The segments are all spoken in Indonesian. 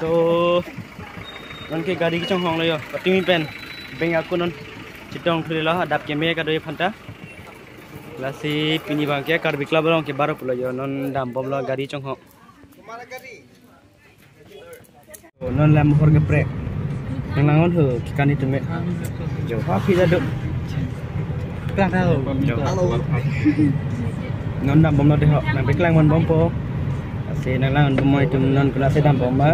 so non ke gari ki chong hong lo yo. Patimi pen. Beng aku non chitong thuri lo adap ke me ka doi phanta. Lasi pini bang ke kar bikla bolong ke baro pulo yo. Non dam bom lo gari chong hong. Non lam hor ke prek nang langon hu kikan itu me jo ha phi ra được Klang tao. Non dam bom lo de ho. Nang biklang mon bom po si nang langon bom mai tum non kula se dam bom ba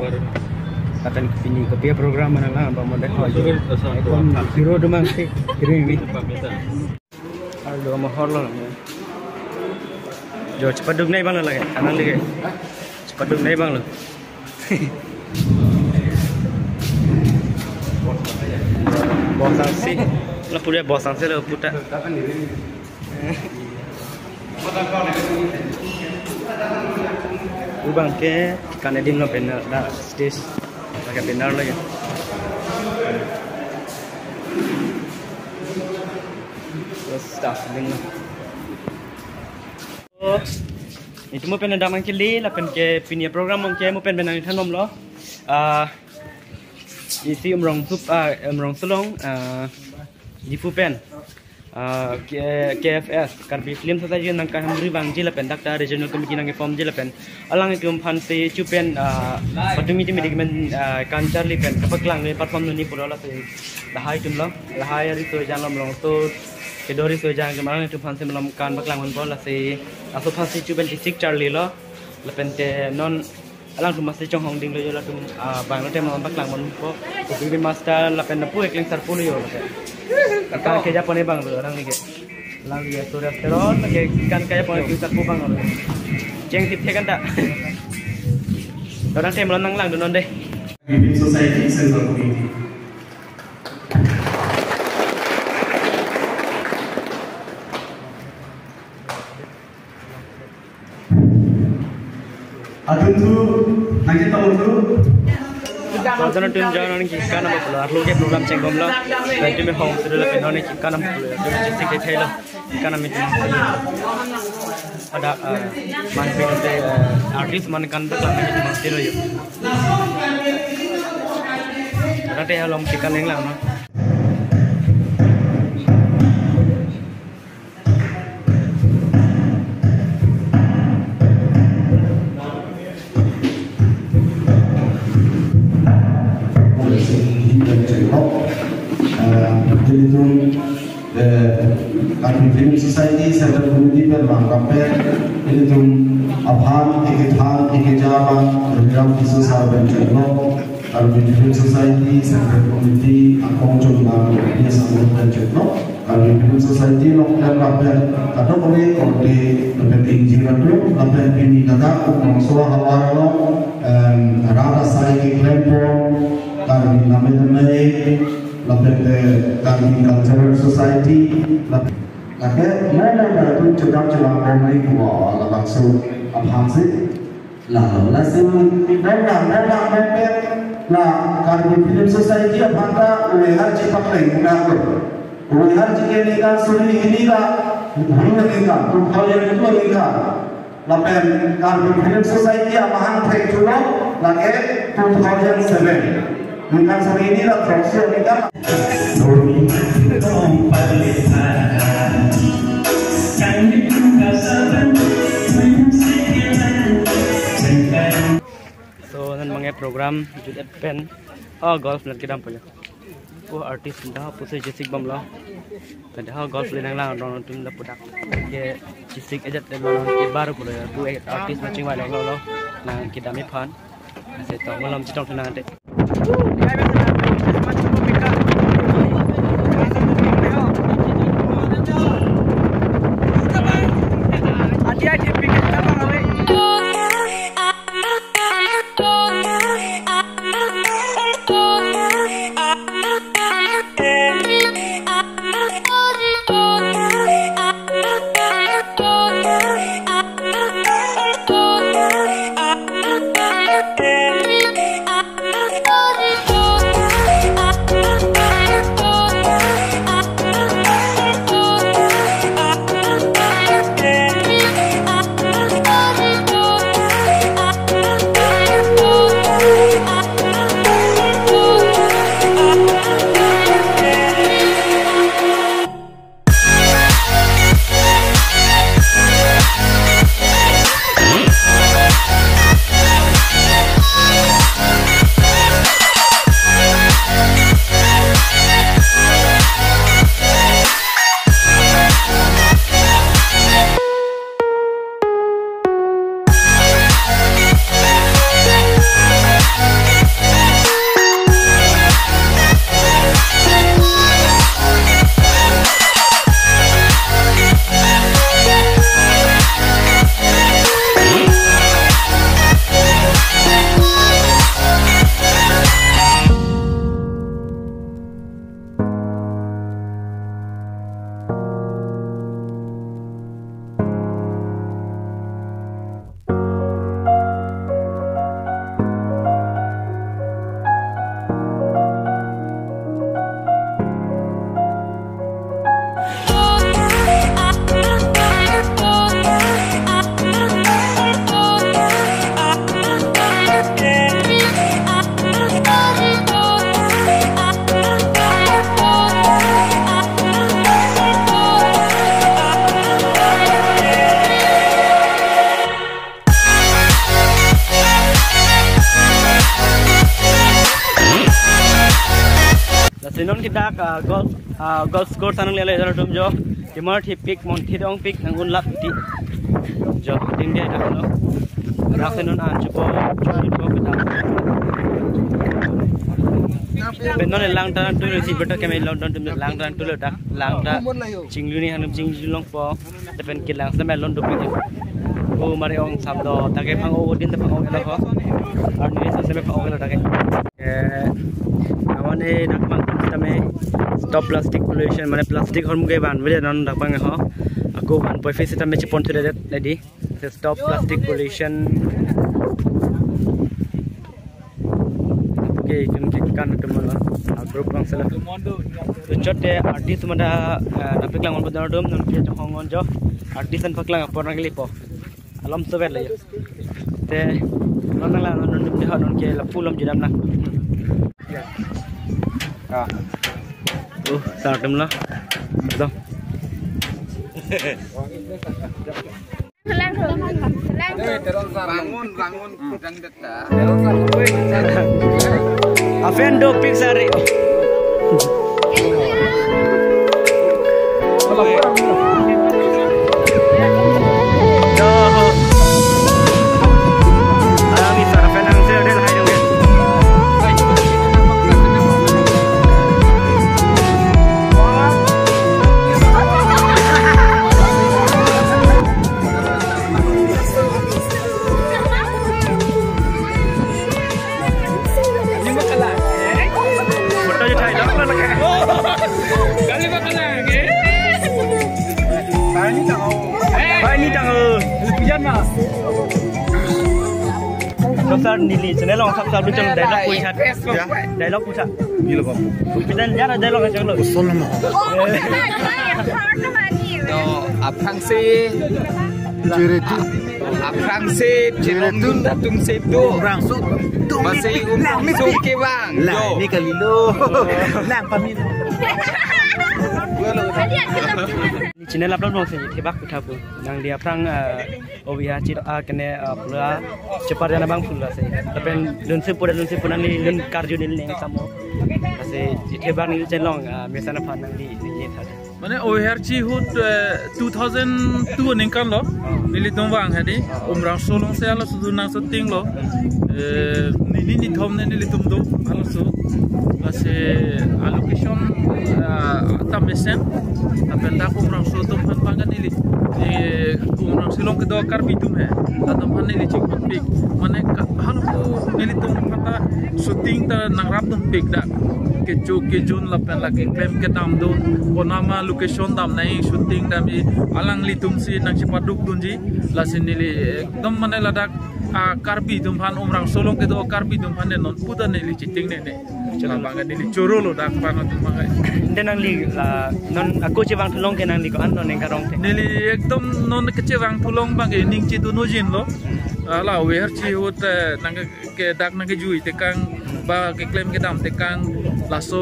katan pini ke pia program nang langon bom de ho kon hero demang si hero ini Aduh, mahal lah. Jo, cepat duduk naik bang lo lagi. Kanan lagi. Cepat naik bang lo. Bos sanksi. Lah punya bos sanksi lo puta. Ubang ke kan edin lo benar dah stage. Lagi benar lagi. Terus staff dengan Oh, itu mo pen damang kili la pen ke pinia program mong ke mo pen benang thanom lo. Ah isi umrong sup ah umrong sulong ah di fu pen. Ah KFS karbi film society nang kan hamri bang jila pen dakta regional committee nang form jila pen. Alang itu phan se chu pen ah patumi ti medikmen kan charli pen kapaklang ni perform ni purola se lahai tum lo lahai ari to janlam long to kedori so jang ke marang tu phansi malam kan baklang mon bola si aso phansi chu ben tisik charli lo la pen te non alang tu masih chong hong ding lo yo la tu bang te malam baklang mon po ko bi master la pen pu ekling sar pulu yo la kan ke pone bang lo ni lang tu restaurant ke kan kaya pone ekling sar bang lo jeng tip kan Orang te malam nang lang do non deh Society. Atuntu, साधन team join होने की क्या नाम बोला आप लोग के programme check हमला बैटरी में होम सिरे पे होने की क्या नाम बोला जो जैसे के थे क्या नाम है ada man pinate artis man kan tak lama ni masih loyo. Nanti kalau kita nenglah, African societies have the community per one compared in the Afghan, Eketan, Ekejaba, the Arab business are venture law, Arabic African societies have the community account of the business are venture law, Arabic African society of the Rafael, Katokore, or the Repeating Jiratu, Rafael Pini Dada, Ukonsoa Hawaralo, Rada Sai Klempo, Karmi Namedame, Lapete Karmi Cultural Society, Lapete là cái nơi nơi đời tôi chủ động chủ động đồng ý của là bằng sự ập hàng sĩ là lỗ là sư đem làm đem làm đem đem là การบุญพิธีเสร็จที่ผ่านตาเวหาจิปักเล่งงานก็เวหาจิเกลิการสุริยินิกาหุ่นนิกาทุกข์เลยทุกข์นิกาเราเป็นการบุญพิธีเสร็จที่มหันเทจุโลละเอทุกข์เลยเสร็จนิการสุริยินิกาทุกข์เลยนิกาโดนต้องปฏิบัติ program jud pen oh golf lan kidam pula ko artis dah pusa jisik bam la tan dah golf lan la non tum la pudak ke jisik ajat le non ke bar pula tu ek artis macam wala lo lo na kidam ni phan se tong malam jitong thana de sinon kita ka golf golf score sana lele jalan tu jo timor thi pick mon dong pick nang un lap ti jo tin dah lo. no sinon an chupo chupo kita benon lang tan tu si beta kemai lang tan tu lang tan tu dak lang Cinglu ni hanum cinglu long po tepen sana sama lon dupi ko mari ong samdo take phang o din phang o la ko ar ni sana se phang o la take eh awan e dak stop plastic pollution mane plastic horm ge ban bele non dak bang ho aku ban poi face tame chipon tu det lady stop plastic pollution ke kan ke kan kemala group bang sala tu chote artist mada napik lang on bodon dum non ke hongon jo artist an paklang apor nang lipo alam sober lah ya te non nang la non dum de non ke la fulom jidam na ah uh sartem lah. Do bangun bangun kudang deta Afendo Pixari Dokter Cilom dun datum sedo Rangsuk. masih suki bang Lah, ini kali lo. Lang pamit. ni chine la plan se ke bak kutha pu nang dia prang obia chi a kene pula cepat yana bang pula se tapen lun se pura lun se pura ni lun karju ni ne samo ase ite bang ni chen long mesan pan nang ni ye tha মানে ওহের চি হুত two thousand two নিং কানল নিলি দম বাং হেদি উমরা সোলং সে আলো শুধু না সত্যিংল নিলি নিথম নে নিলি তুমদ আলো শুধু Kasi ang location uh, tamisen tapenda kumram so tum han pangan nili e kumram silong ke do kar bitum hai tatum han nili chik pun pik mane han ko nili tum pata shooting ta nangrap tum pik da के जो के जून लपन लगे क्लेम के दाम दो कोनामा लोकेशन दाम नहीं शूटिंग दाम ये अलंगली तुमसी नक्शे पादुक तुंजी लासिनिली एकदम मने लदाख कार्बी तुम्फान उमरांग सोलों के दो कार्बी तुम्फान ने नॉन पुदा ने ली चिटिंग ने ने banga nili choro lo dak panga tum banga Then nang li non aku cebang tulong ke nang li ko an non neng karong nili ekdom non kece wang tulong bang e ning chi tu no jin lo. Ala wer chi hot nang ke dak nang ke jui te kang ba ke claim ke dam te kang laso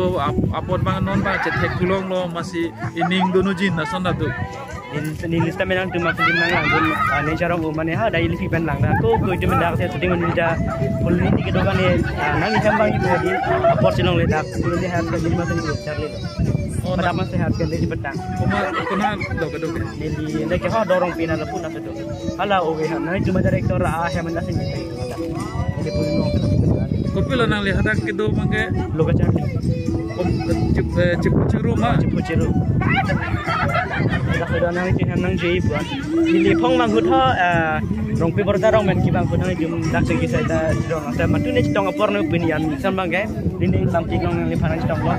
apon bang non ba che tek tulong lo masi ining do no jin na son da tu In ni lista menang tu makin nang lang gun ne charong u mane ha dai li pen lang da ko ko tu mendak se tu dengan ninja pul ni tiket dokan ni nang ni jambang ibu di apor silong le dak pul ni hat ke lima tadi charli. oh Pada na mas sehat ke di petang. kuma kuna do ke do ke Ni di le ke ha dorong pina la pun apa tu. Hala o we ha nang cuma director a ha man nasin ni. pila nang lihat aku itu mangke lu kacang cip cip cip rumah cip cip rumah kita sudah nang kita nang jeep kan ini pengang hutah eh rong pi borda rong men ki bang pun jum dak segi sai da rong sa matu ne chitong apor no pinian san bang ge ni ni sam ti long ni phanan chitong lo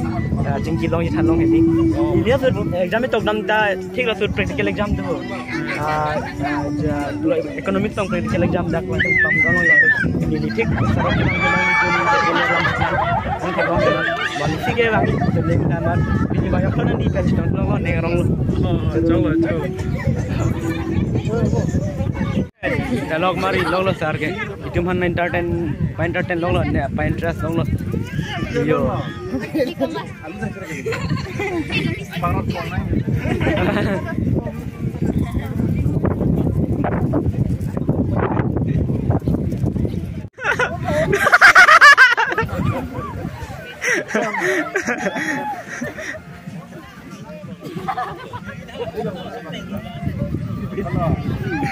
jing ki long than long he ni li sur exam tok nam da thik la sur practical exam ja economic tong practical exam dak la pam gong lo ni li thik sarok ki bang ni tu. Ni ni lam ang ke lo bang? Tu le na mar ni ba yo khana ni pen chitong lo ne rong lo chalo log mari log lo sar ke itu mana entertain main entertain log lo ne main interest log lo yo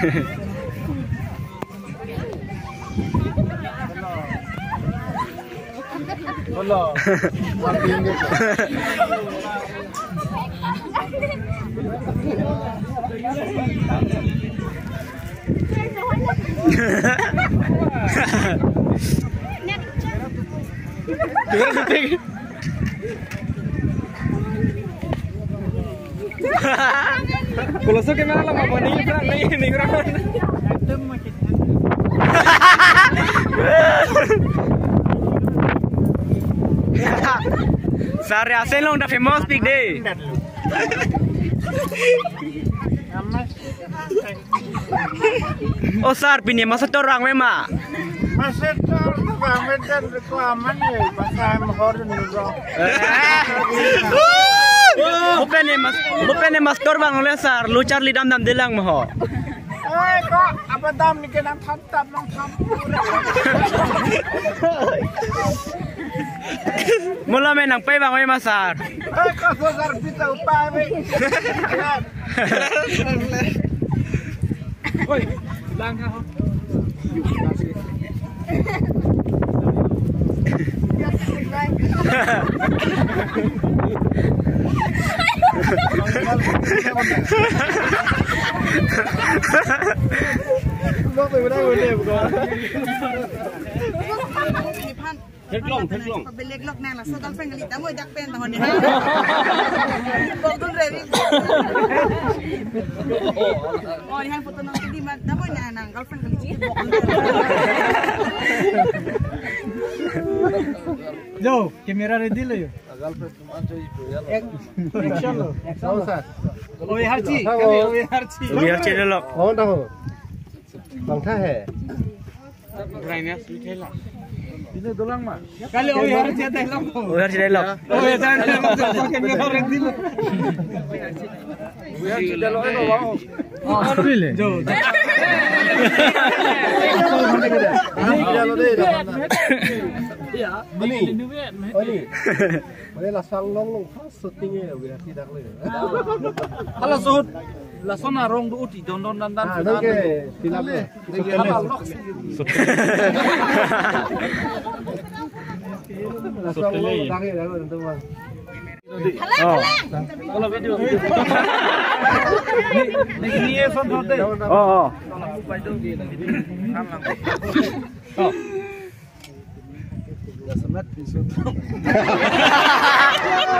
Hello. Kalau so kamera lang apa nih? Kurang Sari asen long dah famous big day. Oh sar pinya masa orang memang. Masih tuh kami dan rekaman ya, pasal mahal dulu. Bukan ni mas, bukan ni mas bang oleh sar, lu Charlie dam dam dilang mah. ให้ก็อับดามนี่กนั่งทัตับนั่งทำบมุลาเมนังไปบางไว้มาสาดเอ้ยก็สงสารพี่เจ้าป้าไปโอ้ยล้างเขาอยู่ตาสี นเล็กลอกแน่ละสต้องเป็นกะลิตามวยดักเป็นตอนนี้บอกต้นเรวิอ๋อนี่ให้โฟโต้น้องที่มาตามวยนานางกัลเป็นกะลิจีบอก Jo, kamera ready lo yo. Action lo. Oi harchi, kali oi harchi. Biar cedek lok. Oh, dah. Bang tha hai. Ini dolang mah. Kali oi harchi ada hilang. Biar cedek lok. Oi jangan hilang. Kamera ready lo. Oi harchi dah lo eno wow. Oh, pilih. Jo. Ini deh. Mana la sang long long khas setting ni, biar tidak leh. Kalau sud, la sana rong tu di don don dan dan. Ah, okay. Tidak leh. Tidak leh. La sang long tak leh, dah tu mah. Hello, hello. Hello, video. Oh, oh. Oh. Kalau video. Ni ni e son thot deh.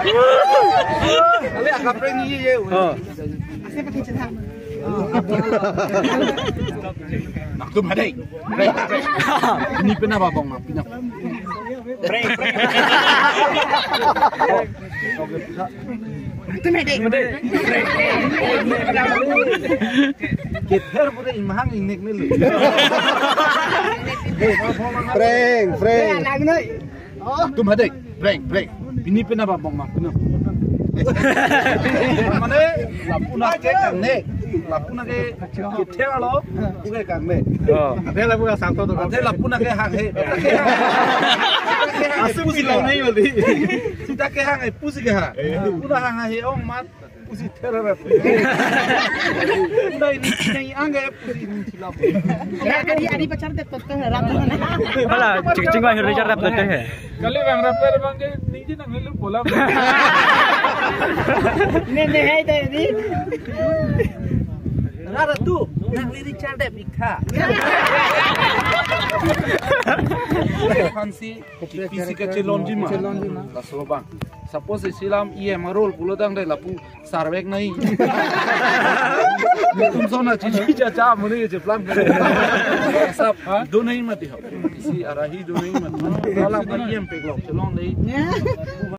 Oh. Kali agak ni ye. Oh. Naktum hadai. Ini pernah babong Prank, prank. Itu nih dek. Kita pura imahang inek nih lu. Prank, prank. Tuh mah dek, prank, prank. Ini pernah apa bang mak? Pernah. Mana? Punah cek nih. লাপুনাকে কেতিয়া আলো বুকে কামে আধে লাপুকা শান্ত তো আধে লাপুনাকে হাঙে আসে বুঝি লাও নাই বলি সিটাকে হাঙে পুজিকে হা পুরা হাঙা হে ও মাত পুজি থেরা রাখে নাই নাই আঙ্গে পুজি নিছিলাম আরি আরি পচার দে তত হে রাত না বলা চিকচিং বা হিরে চার রাত তত হে গলে বাংরা পের বাঙ্গে নিজে না মেলু बोला नहीं नहीं है तो Nara tu, nak lirik cantik bika. Hansi, PC ke celonji mah. Celonji mah. Lasu bang. Suppose Islam iya marol pulang deh lapu sarvek nahi. तुम सो ना चीज़ चाचा मुने ये जपलाम कर सब दो नहीं मत हो किसी अराही दो नहीं मत साला पर ये पे चलो नहीं